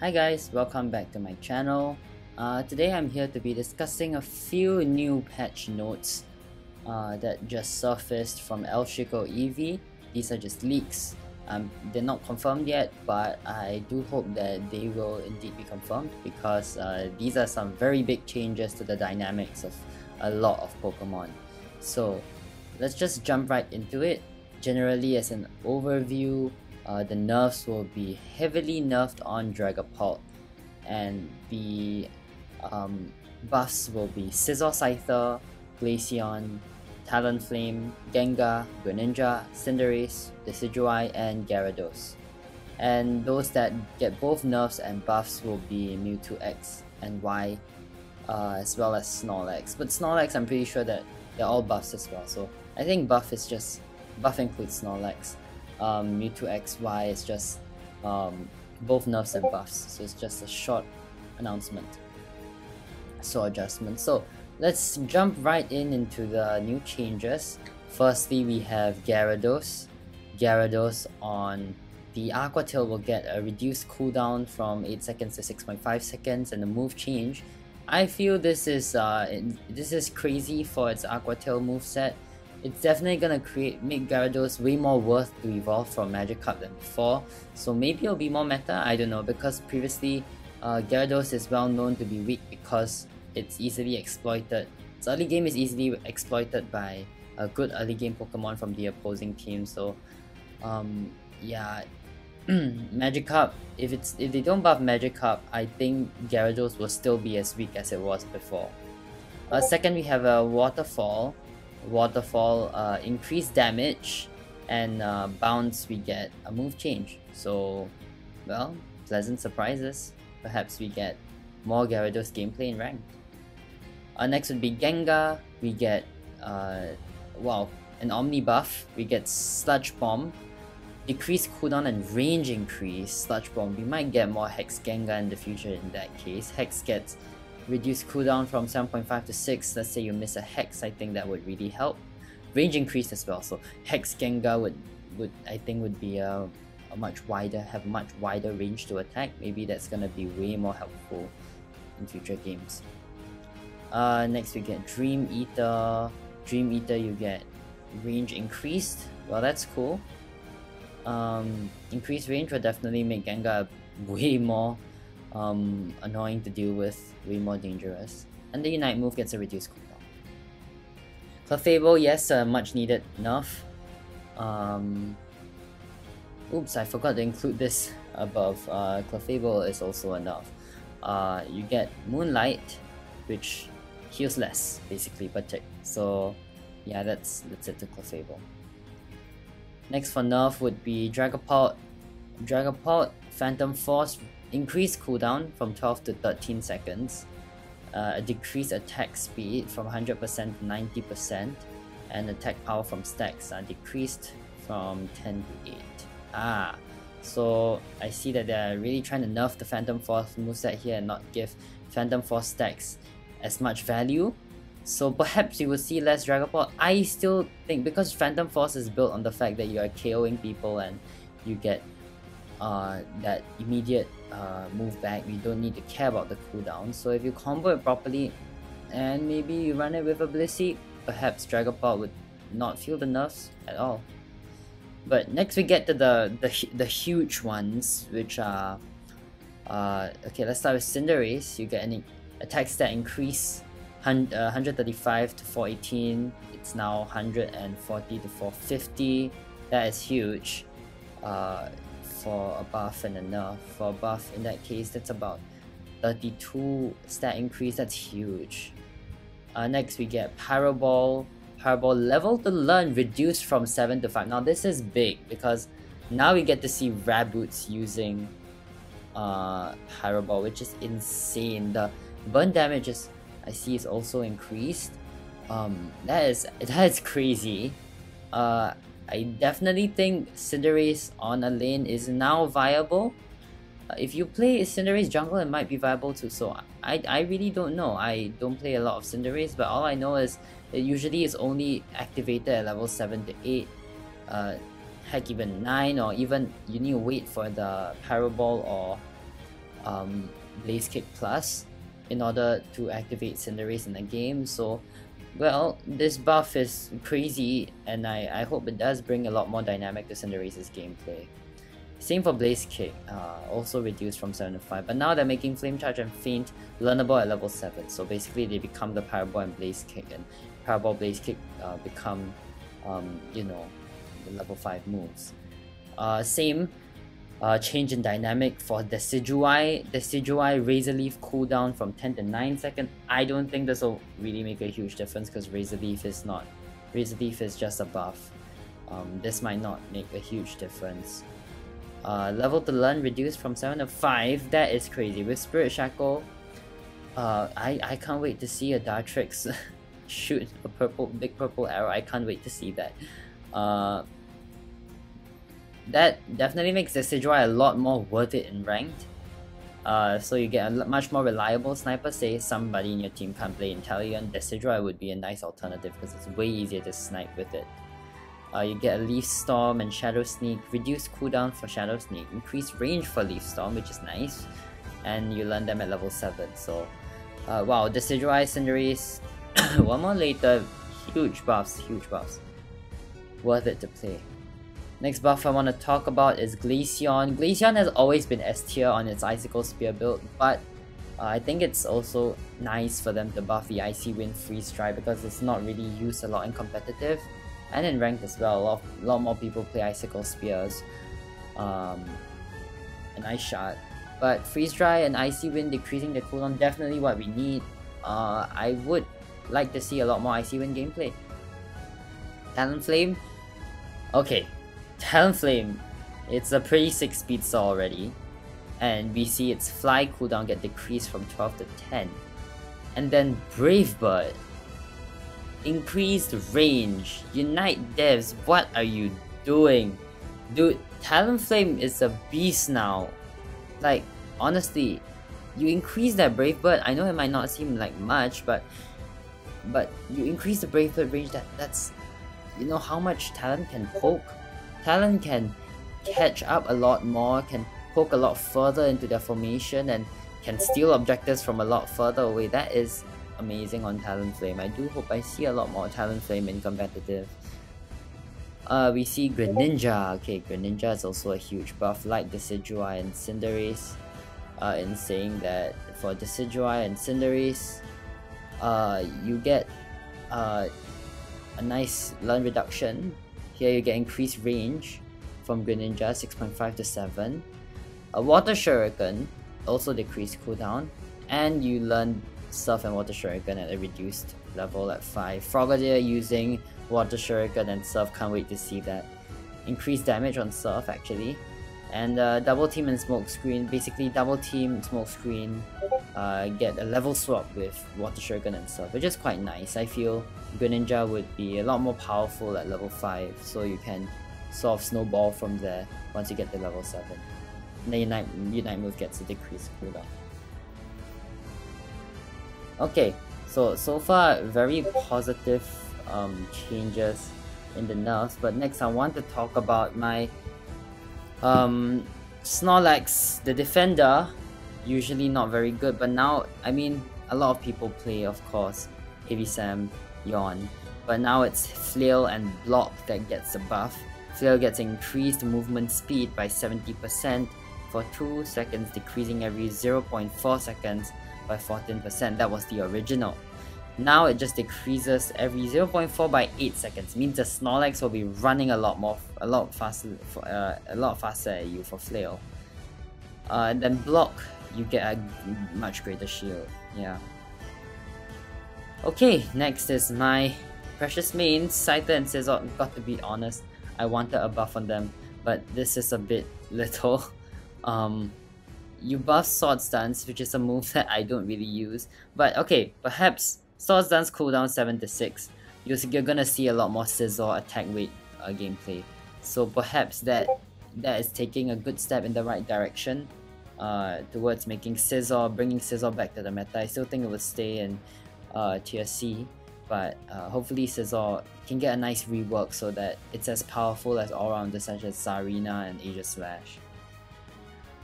Hi guys, welcome back to my channel. Uh, today I'm here to be discussing a few new patch notes uh, that just surfaced from El Chico Eevee. These are just leaks. Um, they're not confirmed yet, but I do hope that they will indeed be confirmed because uh, these are some very big changes to the dynamics of a lot of Pokemon. So let's just jump right into it. Generally, as an overview, uh, the nerfs will be heavily nerfed on Dragapult, and the um, buffs will be Scizor Scyther, Glaceon, Talonflame, Gengar, Greninja, Cinderace, Decidueye, and Gyarados. And those that get both nerfs and buffs will be Mewtwo X and Y, uh, as well as Snorlax. But Snorlax, I'm pretty sure that they're all buffs as well. So I think buff is just buff includes Snorlax. Um, Mewtwo is just um, both nerfs and buffs. So it's just a short announcement. So adjustment. So let's jump right in into the new changes. Firstly, we have Gyarados. Gyarados on the Aqua Tail will get a reduced cooldown from 8 seconds to 6.5 seconds and the move change. I feel this is uh, this is crazy for its Aqua Tail moveset. It's definitely gonna create make Gyarados way more worth to evolve from Magikarp than before. So maybe it'll be more meta, I don't know, because previously uh, Gyarados is well known to be weak because it's easily exploited. Its early game is easily exploited by a good early game Pokemon from the opposing team. So, um, yeah, Magikarp. If it's if they don't buff Magikarp, I think Gyarados will still be as weak as it was before. Uh, second, we have a Waterfall. Waterfall uh, increased damage and uh, bounce. We get a move change. So, well, pleasant surprises. Perhaps we get more Gyarados gameplay in ranked. Uh, next would be Gengar. We get, uh, wow, an Omni buff. We get Sludge Bomb. Decreased cooldown and range increase. Sludge Bomb. We might get more Hex Gengar in the future in that case. Hex gets reduced cooldown from 7.5 to 6. Let's say you miss a Hex, I think that would really help. Range increase as well. So Hex Gengar would, would I think would be a, a much wider, have much wider range to attack. Maybe that's gonna be way more helpful in future games. Uh, next we get Dream Eater. Dream Eater, you get range increased. Well, that's cool. Um, increased range will definitely make Gengar way more um, annoying to deal with, way more dangerous. And the Unite move gets a reduced cooldown. Clefable, yes, a much needed nerf. Um, oops, I forgot to include this above. Uh, Clefable is also a nerf. Uh, you get Moonlight, which heals less, basically, but tick. So yeah, that's that's it to Clefable. Next for nerf would be Dragapult. Dragapult Phantom Force increased cooldown from 12 to 13 seconds, uh, a decreased attack speed from 100% to 90%, and attack power from stacks are decreased from 10 to 8. Ah, so I see that they're really trying to nerf the Phantom Force moveset here and not give Phantom Force stacks as much value. So perhaps you will see less Dragapult. I still think because Phantom Force is built on the fact that you are KOing people and you get uh, that immediate uh, move back, you don't need to care about the cooldown. So if you combo it properly and maybe you run it with a Blissey, perhaps Dragon Dragapult would not feel the nerfs at all. But next we get to the the, the huge ones, which are uh, okay. Let's start with Cinderace. You get an attack stat increase 135 uh, to 418 it's now 140 to 450 that is huge uh, for a buff and a nerf for a buff in that case that's about 32 stat increase that's huge uh, next we get Ball. Pyro Ball level to learn reduced from 7 to 5 now this is big because now we get to see Raboots using uh, Ball, which is insane the burn damage is I see is also increased. Um, that is that is crazy. Uh, I definitely think Cinderace on a lane is now viable. Uh, if you play Cinderace jungle, it might be viable too. So I, I really don't know. I don't play a lot of Cinderace, but all I know is it usually is only activated at level 7 to 8. Uh, heck, even 9 or even you need to wait for the Pyro Ball or um, Blaze Kick Plus in order to activate Cinderace in the game. So, well, this buff is crazy, and I, I hope it does bring a lot more dynamic to Cinderace's gameplay. Same for Blaze Kick, uh, also reduced from 7 to 5, but now they're making Flame Charge and Feint learnable at level 7, so basically they become the Pyro Ball and Blaze Kick, and Pyro Ball Blaze Kick uh, become, um, you know, the level 5 moves. Uh, same uh, change in dynamic for Decidueye. Decidueye Razor Leaf cooldown from 10 to 9 seconds. I don't think this will really make a huge difference because Razor Leaf is not. Razor Leaf is just a buff. Um, this might not make a huge difference. Uh, level to learn reduced from 7 to 5. That is crazy. With Spirit Shackle, uh, I, I can't wait to see a Dartrix shoot a purple big purple arrow. I can't wait to see that. Uh, that definitely makes Decidueye a lot more worth it in ranked. Uh, so you get a much more reliable sniper. Say somebody in your team can't play Inteleon, Decidueye would be a nice alternative because it's way easier to snipe with it. Uh, you get a Leaf Storm and Shadow Sneak, reduced cooldown for Shadow Sneak, increased range for Leaf Storm, which is nice, and you learn them at level 7. So, uh, wow, Decidueye, Cinderace, one more later, huge buffs, huge buffs. Worth it to play. Next buff I want to talk about is Glaceon. Glaceon has always been S tier on its Icicle Spear build, but uh, I think it's also nice for them to buff the Icy Wind Freeze Dry because it's not really used a lot in competitive and in ranked as well. A lot, of, a lot more people play Icicle Spears um, and Ice Shard. But Freeze Dry and Icy Wind decreasing the cooldown definitely what we need. Uh, I would like to see a lot more Icy Wind gameplay. Talonflame? Okay, Talonflame, it's a pretty 6 speed saw already, and we see its fly cooldown get decreased from 12 to 10. And then Brave Bird, increased range, Unite devs, what are you doing? Dude, Talonflame is a beast now. Like, honestly, you increase that Brave Bird, I know it might not seem like much, but but you increase the Brave Bird range, that that's you know how much Talon can poke Talon can catch up a lot more, can poke a lot further into their formation, and can steal objectives from a lot further away. That is amazing on Talonflame. I do hope I see a lot more Talonflame in competitive. Uh, we see Greninja. Okay, Greninja is also a huge buff like Decidueye and Cinderace. Uh, in saying that for Decidueye and Cinderace, uh, you get uh, a nice learn reduction here you get increased range from Greninja 6.5 to 7. A Water Shuriken also decreased cooldown. And you learn Surf and Water Shuriken at a reduced level at 5. Frogadier using Water Shuriken and Surf, can't wait to see that. Increased damage on Surf actually. And uh, Double Team and Smoke Screen, basically Double Team, Smoke Screen, uh, get a level swap with Water Shuriken and Surf, which is quite nice. I feel Greninja would be a lot more powerful at level 5, so you can sort of snowball from there once you get to level 7. And then Unite, Unite move gets a decreased cooldown. Okay, so so far very positive um, changes in the nerfs, but next I want to talk about my um, Snorlax, the defender, usually not very good, but now, I mean, a lot of people play, of course, Heavy Slam, Yawn. But now it's Flail and Block that gets a buff. Flail gets increased movement speed by 70% for 2 seconds, decreasing every 0.4 seconds by 14%. That was the original. Now it just decreases every 0.4 by 8 seconds. Means the Snorlax will be running a lot more, a lot faster, uh, a lot faster at you for Flail. Uh, then Block, you get a much greater shield. Yeah. Okay, next is my precious mains, Scyther and Scizor. Got to be honest, I wanted a buff on them, but this is a bit little. Um, you buff Swords Dance, which is a move that I don't really use. But okay, perhaps Swords Dance cooldown 7 to 6. You're, you're gonna see a lot more Scizor attack weight uh, gameplay. So perhaps that that is taking a good step in the right direction uh, towards making Scizor, bringing Scizor back to the meta. I still think it will stay in uh, tier C, but uh, hopefully Scizor can get a nice rework so that it's as powerful as all-rounders such as Tsareena and Asia Aegislash.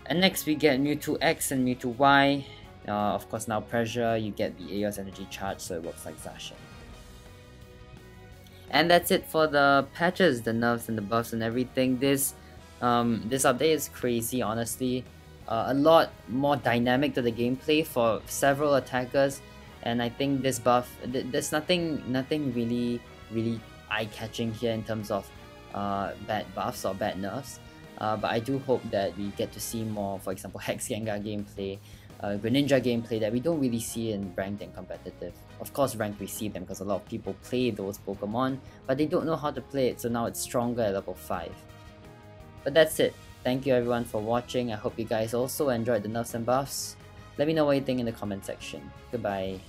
And next we get Mewtwo X and Mewtwo Y. Uh, of course now Pressure, you get the Aeos Energy Charge so it works like Zacian. And that's it for the patches, the nerfs and the buffs and everything. This um, this update is crazy honestly. Uh, a lot more dynamic to the gameplay for several attackers and I think this buff th there's nothing nothing really really eye-catching here in terms of uh, bad buffs or bad nerfs uh, but I do hope that we get to see more for example Hex Gengar gameplay uh, Greninja gameplay that we don't really see in ranked and competitive. Of course ranked we see them because a lot of people play those Pokemon but they don't know how to play it so now it's stronger at level 5. But that's it. Thank you everyone for watching. I hope you guys also enjoyed the nerfs and buffs. Let me know what you think in the comment section. Goodbye.